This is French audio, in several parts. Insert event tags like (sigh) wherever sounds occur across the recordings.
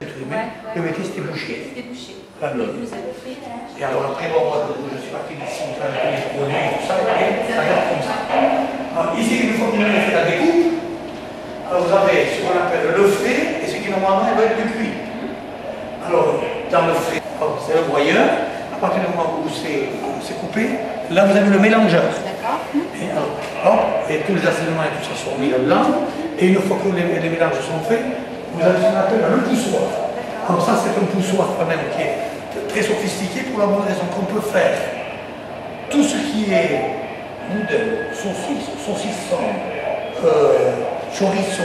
Le métier c'était boucher. C'était bouché. Et vous avez fait alors après, bon, je suis parti d'ici, j'ai fait les produits, tout ça, et ça comme ça. Alors, ici, une fois qu'on a fait la découpe, alors vous avez ce qu'on appelle le frais et ce qui normalement va être le cuit. Alors, dans le frais, alors, c'est le broyeur. À partir du moment où c'est c'est coupé, là vous avez le mélangeur. D'accord. Et, alors, hop, et tous les assaisonnements et tout ça sont mis là-dedans. Et une fois que les, les mélanges sont faits, vous avez ce qu'on appelle le poussoir. Alors ça, c'est un poussoir quand même qui est très sophistiqué pour la bonne raison qu'on peut faire tout ce qui est boudin, saucisse, saucisson, euh, chorizo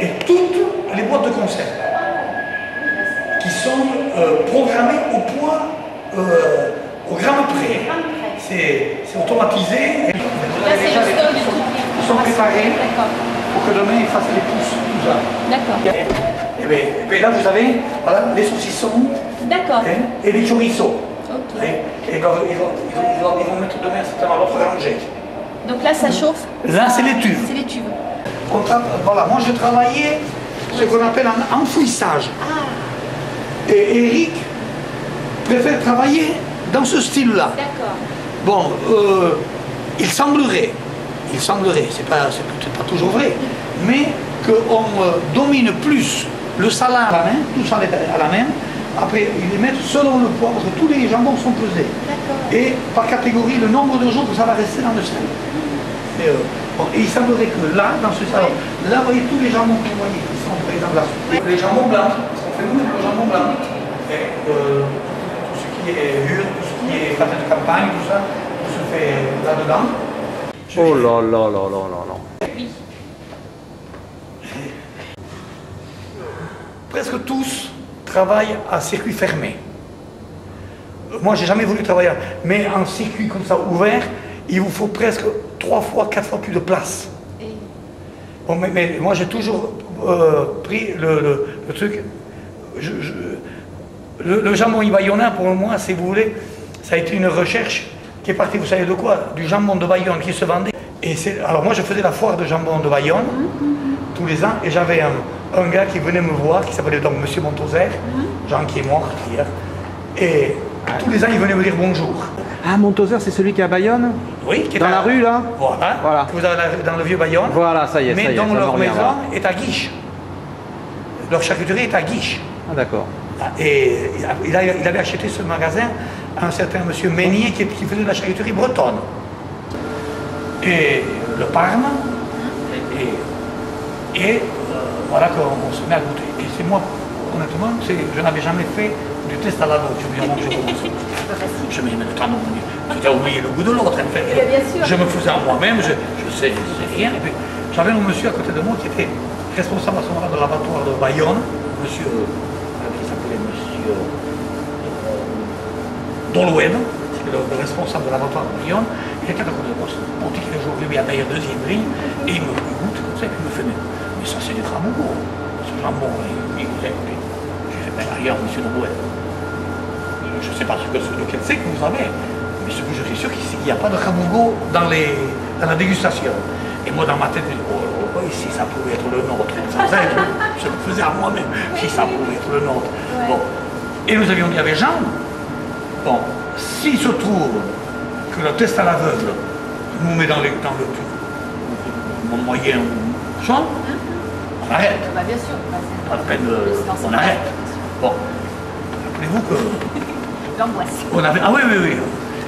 et toutes les boîtes de conserve qui sont euh, programmées au point, euh, au gramme près. C'est automatisé. Couple. Ils sont préparés pour que demain ils fassent les pousses, tout ça. D'accord. Et, bien, et bien là, vous avez voilà, les saucissons D'accord. hein, et les chorizo. Et, et ils, vont, ils vont- ils vont- ils vont mettre demain certainement l'autre rangée. Donc là, ça chauffe Là, c'est les tubes. C'est les tubes. On tra- Voilà, moi je travaillais ce qu'on appelle un enfouissage. Et Eric préfère travailler dans ce style-là. D'accord. Bon, euh, il semblerait, il semblerait, c'est pas, c'est peut-être pas toujours vrai, mais qu'on euh, domine plus le salin à la main, tout ça à la main. Après, ils les mettent selon le poids, parce que tous les jambons sont pesés. Et par catégorie, le nombre de jours que ça va rester dans le sel. Et, euh, bon, et il semblerait que là, dans ce salon, là, vous voyez tous les jambons que vous voyez, qui sont par exemple là. Les jambons blancs, parce qu'on fait nous le jambon blanc. Et, euh, tout ce qui est hure, tout ce qui est pâte de campagne, tout ça, tout se fait là-dedans. Oh là là là là là là. Presque tous travaillent à circuit fermé. Moi, j'ai jamais voulu travailler, mais en circuit comme ça ouvert, il vous faut presque trois fois, quatre fois plus de place. Bon, mais, mais moi j'ai toujours euh, pris le, le- le truc. je- je- le, le jambon ibayonnais, pour moi, si vous voulez, ça a été une recherche qui est partie, vous savez de quoi? Du jambon de Bayonne qui se vendait. Et alors moi je faisais la foire de jambon de Bayonne tous les ans et j'avais un, un gars qui venait me voir qui s'appelait donc Monsieur Montoser, Jean qui est mort hier. Et tous les ans il venait me dire bonjour. Ah, Montoser, c'est celui qui est à Bayonne Oui, qui est Dans à- la rue, là Voilà, Voilà. que vous avez dans le vieux Bayonne. Voilà, ça y est, Mais ça y est, dont ça leur maison est à Guiche. Leur charcuterie est à Guiche. Ah, d'accord. Et il, a- avait acheté ce magasin à un certain monsieur Meunier qui, qui faisait de la charcuterie bretonne. Et le Parme. Et, et, voilà qu'on on se met à goûter. Et c'est moi, honnêtement, je n'avais jamais fait du test à la note. Je me dis, avant que je commence. Je me dis, mais attends, j'ai déjà oublié le goût de l'autre. en fait. Eh sûr. Je me faisais en moi-même, je, je sais, je sais rien. Et puis, j'avais un monsieur à côté de moi qui était responsable à ce moment-là de l'abattoir de Bayonne, monsieur, euh, qui s'appelait monsieur euh, Dolwen, le, le responsable de l'abattoir de Bayonne. Il était à côté de moi, lui à la deuxième ligne, et il me goûte comme ça, et puis il me fait, mais, ça c'est du ramougo, ce jambon, il. J'ai fait, ben monsieur je ne sais pas ce que, c'est que vous avez, mais ce que je suis sûr, qu'il n'y a pas de ramougo dans, les, dans la dégustation. Et moi, dans ma tête, je dis, oh, oh, oh, si ça pouvait être le nôtre, je, je le faisais à moi-même, si ça pouvait être le nôtre. Bon. Et nous avions dit avec Jean, bon, s'il se trouve que le test à l'aveugle nous met dans, les, dans le mon moyen champ, on arrête. bah, bien sûr. Pas la peine de. C'est On arrête. Bon. Rappelez-vous que. L'angoisse. On avait, ah oui, oui, oui.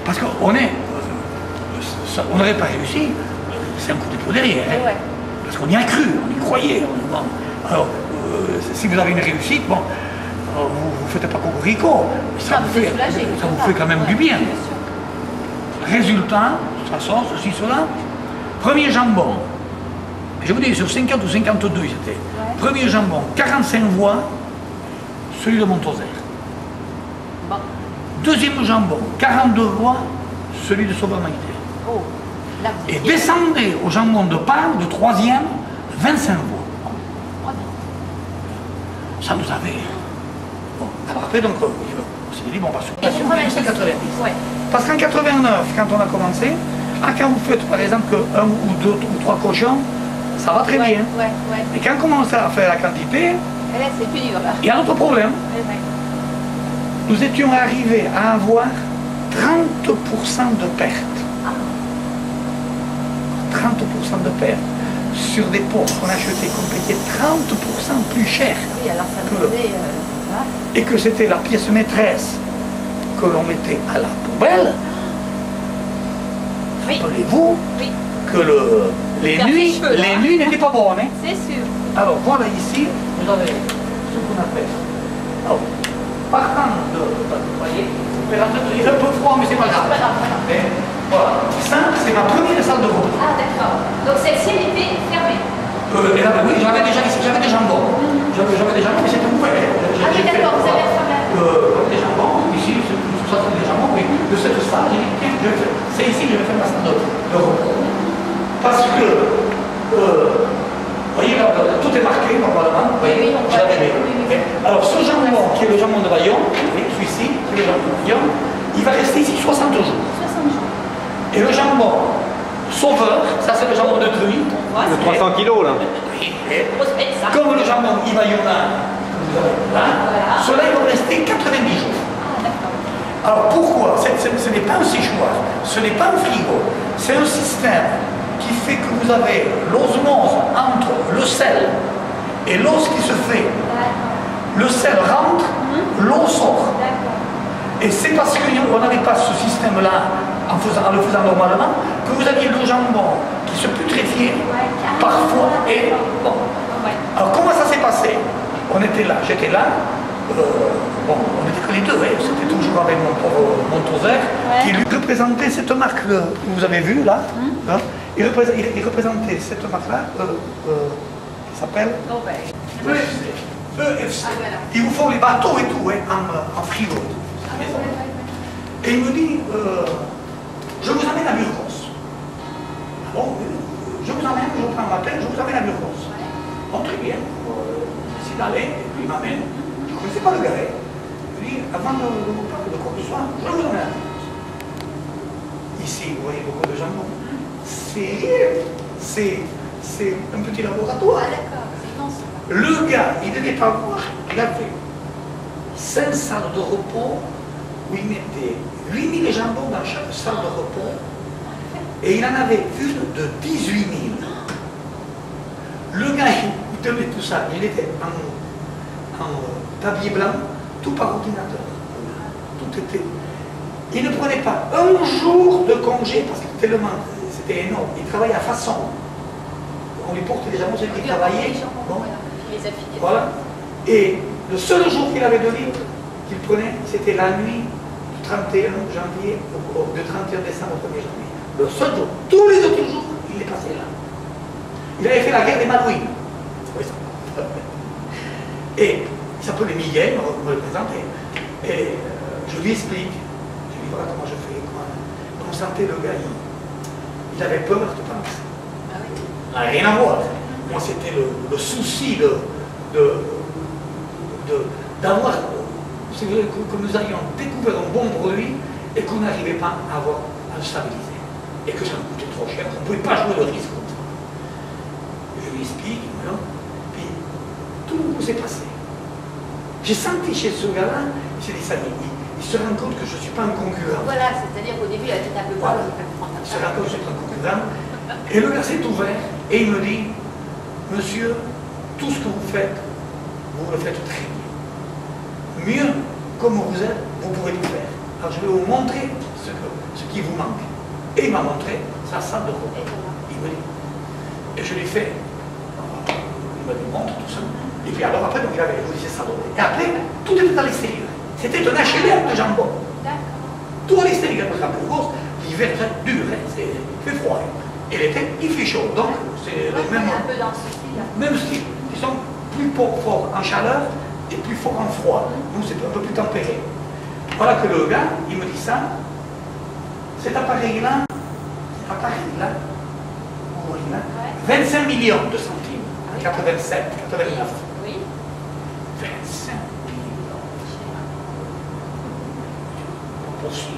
Parce qu'on est. euh, ça- on n'aurait pas réussi. C'est un coup de derrière. hein. Ouais. Parce qu'on y a cru, on y croyait. on- bon. Alors, euh, si vous avez une réussite, bon, euh, vous ne faites pas cocorico. mais Ça, vous fait, soulagé, ça vous fait quand même Ouais, du bien. Résultat, sort, ceci, cela. Premier jambon. Je vous dis, sur 50 ou 52, c'était. Premier jambon, 45 voix, celui de. Bon. Deuxième jambon, 42 voix, celui de Sauveur-Maïté. Oh. Et descendez au jambon de Parme, de troisième, 25 voix. Ça nous avait. Bon, alors après, donc, euh, on s'est dit, bon, on va sur la 90. Ouais. Parce qu'en 89, quand on a commencé, ah, quand vous faites par exemple que un ou deux ou trois cochons, ça va très ouais, bien. Ouais, ouais. Mais quand on commence à faire la quantité, là, plus dur, là. Il y a un autre problème. Nous étions arrivés à avoir 30% de pertes. Ah, 30% de pertes sur des portes qu'on achetait qu'on payait 30% plus cher. oui, alors ça Que- faisait... Euh. Et que c'était la pièce maîtresse que l'on mettait à la poubelle. Oui, Rappelez-vous oui, que le- les nuits, les hein. nuits n'étaient pas bonnes. hein? c'est sûr. Alors voilà ici, vous avez ce qu'on appelle. Alors, partant de, vous voyez, il fait un peu froid, mais c'est pas grave. Mais, voilà, ça c'est ma première salle de repos. Ah, d'accord. Donc celle-ci, elle était fermée. Euh, et là, oui, j'avais déjà j'avais des jambons. J'avais, j'avais des jambons, mais c'était ouvert. J'ai- Ah oui, j'ai fait, d'accord, vous voilà. avez fermé. Euh, j'avais des jambons, ici, c'est ça c'est des jambons, mais de cette salle, j'ai dit, c'est ici que je vais faire ma salle de, de repos. Parce que, euh, vous voyez, là, tout est marqué normalement. Vous voyez, Oui. Oui, oui. Alors, ce jambon, qui est le jambon de Bayon, celui-ci, c'est le jambon de Bayon, il va rester ici 60 jours. 60 jours. Et le jambon sauveur, ça c'est le jambon de truie. Ouais, De c'est 300 kilos là. Comme le jambon avez là, Voilà. cela il va rester 90 jours. Alors pourquoi? Ce n'est pas un séchoir, ce n'est pas un frigo, c'est un système qui fait que vous avez l'osmose entre le sel et l'os qui se fait. Le sel rentre, l'eau sort. Et c'est parce qu'on n'avait pas ce système-là en, en le faisant normalement que vous aviez le jambon qui se putréfiait parfois et bon. Alors comment ça s'est passé? On était là, j'étais là. Euh, bon, on était que les deux, c'était toujours avec mon pauvre Montoser, Ouais. qui lui représentait cette marque que vous avez vue là. Hum. hein. il, représente- il- il représentait cette marque-là, euh, euh, qui s'appelle Bon, ben. EFC. EFC. Ah, voilà. Ils vous font les bateaux et tout, hein, en, en frigo. Ah. Et il me dit, euh, je vous amène à Burgos. Ah bon, je vous amène, je vous prends un matin, je vous amène à Burgos. Bon, très bien. Euh, J'essaie d'aller, et puis il m'amène. Connaissais pas le hein. Dis, avant de, vous parler de quoi que ce soit, je vous amène à Burgos. Ici, vous voyez beaucoup de jambon. C'est. C'est, c'est un petit laboratoire. Ah. C'est. Le gars, il devait avoir, il avait 5 salles de repos où il mettait 8000 jambons dans chaque salle de repos et il en avait une de 18 000. Le gars, il tenait tout ça, il était en, en papier blanc, tout par ordinateur. Tout était. Il ne prenait pas un jour de congé parce que tellement c'était énorme. Il travaillait à façon. On lui portait des jambons, c'est lui qui travaillait. Bon. Voilà. Et le seul jour qu'il avait de libre, qu'il prenait, c'était la nuit du 31 janvier, du 31 décembre au 1er janvier. Le seul jour. Tous les autres jours, il est passé là. Il avait fait la guerre des Malouines. Oui, (laughs) ça. Il s'appelait Miguel, on me le présentait. Et euh, je lui explique. Je lui dis voilà comment je fais, comment. On sentait le gars, il, il avait peur, tu penses Ah oui. rien à voir. Moi, c'était le, le souci de, de, de- d'avoir, c'est vrai que, que nous ayons découvert un bon produit et qu'on n'arrivait pas à avoir à le stabiliser. Et que ça nous coûtait trop cher, on ne pouvait pas jouer le risque comme ça. Je lui explique, voilà. puis tout s'est passé. J'ai senti chez ce gars-là, il ça, y est, il, il se rend compte que je ne suis pas un concurrent. Voilà, c'est-à-dire qu'au début, elle était un peu Voilà. il Il se rend compte que je suis un concurrent. Et le gars s'est ouvert et il me dit, monsieur, tout ce que vous faites, vous le faites très bien. Mieux comme vous êtes, vous pouvez tout faire. Alors je vais vous montrer ce, que, ce qui vous manque. Et il m'a montré sa salle de repos. Il me dit. Et je l'ai fait. Il m'a dit, montre tout ça. Et puis alors après, donc, il avait sa repos. Et après, tout était à l'extérieur. C'était un HLM de jambon. D'accord. Tout à l'extérieur, parce qu'à Bourgos, l'hiver c'est dur, hein, c'est- il fait froid. hein. Et l'été, il fait chaud. Donc, c'est le même, Un peu dans ce style-là. même style. Ils sont plus forts en chaleur et plus forts en froid. Nous, c'est un peu plus tempéré. Voilà que le gars, il me dit ça. Cet appareil-là, cet appareil-là, vous voyez là, Ouais. 25 millions de centimes. Ah oui. 87, 89. Oui. 25 millions. Pas possible.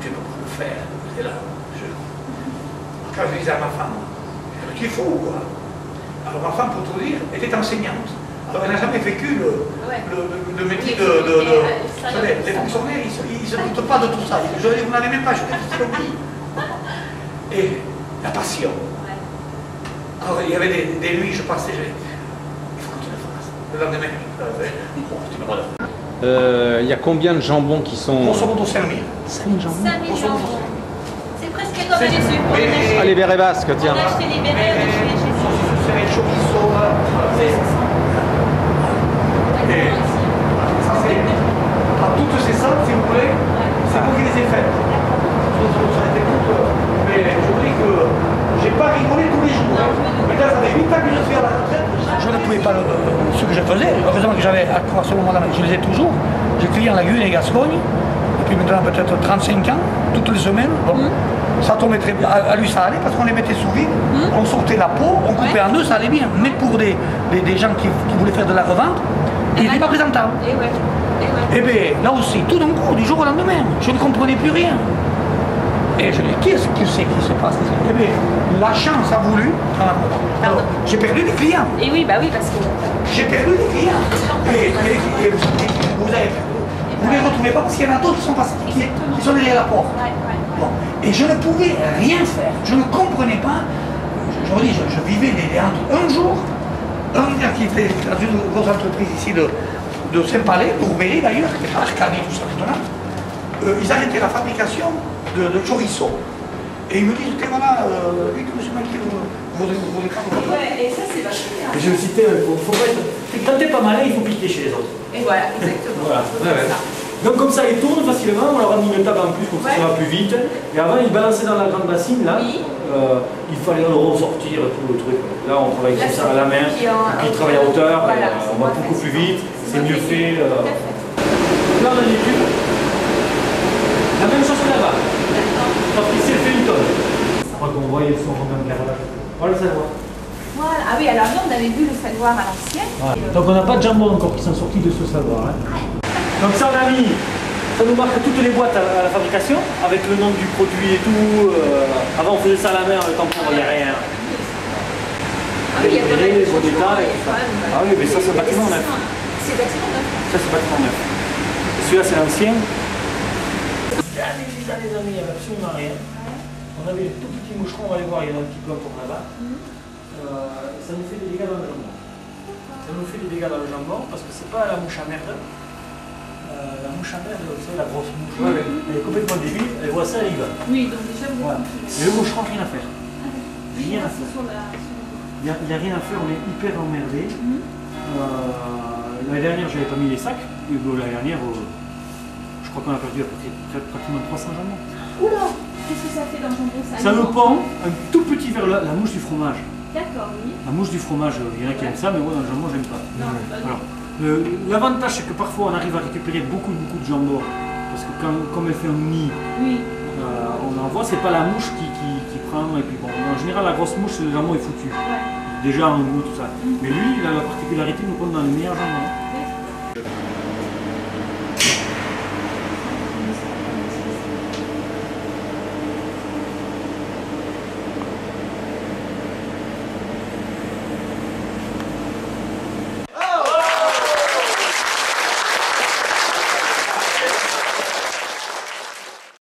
Tu ne peux pas le faire. C'est là. Je... Quand je disais à ma femme, tu es fou ou quoi Alors ma femme, pour tout dire, était enseignante. Donc, elle n'a jamais vécu le, Ouais. le, le- le métier de. de, de- mais, euh, savez, les fonctionnaires, ils ne se, doutent pas de tout ça. Je, vous n'avez même pas jeté le pays. Et la passion. Alors, il y avait des, des nuits, je passais, je il faut que tu le fasses. Le lendemain, euh. Euh, Il y a combien de jambons qui sont... Grosso modo 5 000. 5000 jambons 5000 jambons. C'est presque comme acheté- Ah, les bérets basques, on tiens. a acheté des bérets, on a acheté des Jésus. C'est les chorizo, là. C'est Et ça, c'est. À toutes ces salles, si vous voulez, c'est moi qui les ai faites. Tout, euh, Mais je vous dis que j'ai pas rigolé tous les jours. Mais là, ça fait 8 ans que je suis à la retraite. Je ne pouvais pas le- ce que je faisais. Heureusement que j'avais à à ce moment-là, je les ai toujours. J'ai clié en la Guyane et Gascogne. Depuis maintenant peut-être 35 ans, toutes les semaines. Bon. Ça tombait très bien. À, lui, ça allait parce qu'on les mettait sous vide. On sortait la peau, on coupait en deux, ça allait bien. Mais pour des, des, des gens qui, qui voulaient faire de la revente, il n'était pas présentable. Et ouais. Et ouais. Eh bien, là aussi, tout d'un coup, du jour au lendemain, je ne comprenais plus rien. Et je dis, qu'est-ce que c'est qui se passe Eh bien, la chance a voulu. Alors, j'ai perdu des clients. Et oui, bah oui, parce que. J'ai perdu des clients. Et, et- et- et vous avez. Vous ne les retrouvez pas parce qu'il y en a d'autres qui sont passés, qui, qui sont derrière la porte. Ouais, ouais. Bon. Et je ne pouvais rien faire. Je ne comprenais pas. Je, je vous dis, je, je vivais des, des entre- Un jour, un gars qui était dans une grosse entreprise ici de, de Saint-Palais, d'Ourbéry d'ailleurs, qui Arcadie, tout ça, euh, ils arrêtaient la fabrication de, de chorizo. Et ils me disent, écoutez, voilà, euh, vite, monsieur Maquille, vous vous voulez Ouais, et ça, c'est vachement bien. Je le citais, il faut, faut pas être... Quand t'es pas malin, il faut piquer chez les autres. Et voilà, exactement. Voilà. Faire ça. Donc comme ça, ils tournent facilement, on leur a mis une table en plus, comme ça, Ouais. ça va plus vite. Et avant, ils balançaient dans la grande bassine, là. Oui. Euh, il fallait le ressortir, tout le truc. Là, on travaille comme ça c'est à la main, et puis ils travaillent à hauteur, et, Voilà, euh, c'est on va beaucoup plus vite, c'est moins mieux fait. euh. Tout à fait. Là, on a des tubes. La même chose que là-bas. Parce qu'il s'est fait une tonne. Je crois qu'on voit, ils sont en carrelage. On va le savoir. Voilà. Ah oui, alors nous, on avait vu le savoir à l'ancienne. Euh, Donc on n'a pas de jambon encore qui sont sortis de ce savoir. hein. Donc ça on a mis, ça nous marque toutes les boîtes à, à la fabrication, avec le nom du produit et tout. euh, avant on faisait ça à la main, le tampon, il n'y a rien. Ah oui, il y a Les changements, détails, et tout ça. quand même, Ah oui, mais ça, c'est bâtiment neuf. C'est bâtiment neuf. Ça c'est bâtiment neuf. Celui-là c'est l'ancien. Il n'y avait absolument rien. On avait des tout petits moucherons, on va aller voir, il y en a un petit peu encore là-bas. Euh, ça nous fait des dégâts dans le jambon. Ça nous fait des dégâts dans le jambon parce que c'est pas la mouche à merde. Euh, la mouche à merde, vous savez, la grosse mouche, elle est complètement débile, elle voit ça, elle y va. Oui, donc déjà, vous Voilà. Mais le moucheron, rien à faire. Rien à faire. Il n'y a, il y a rien à faire, on est hyper emmerdé. Mhm. Euh, l'année dernière, j'avais pas mis les sacs. Et l'année dernière, euh, je crois qu'on a perdu à peu près près- pratiquement 300 jambons. Oula Qu'est-ce que ça fait dans le jambon Ça Ça nous pend un tout petit vers la, la mouche du fromage. D'accord, oui. La mouche du fromage, euh, il y en a qui aiment ça, mais moi dans le jambon, j'aime pas. Non, non. Alors, le- L'avantage, c'est que parfois on arrive à récupérer beaucoup, beaucoup de jambon. Parce que quand, comme elle fait un nid, Oui. euh, on en voit, c'est pas la mouche qui, qui, qui prend. Et puis bon, en général, la grosse mouche, le jambon est foutu. Ouais. Déjà en goût, tout ça. Mais lui, il a la particularité de nous prendre dans les meilleurs jambons.